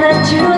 that you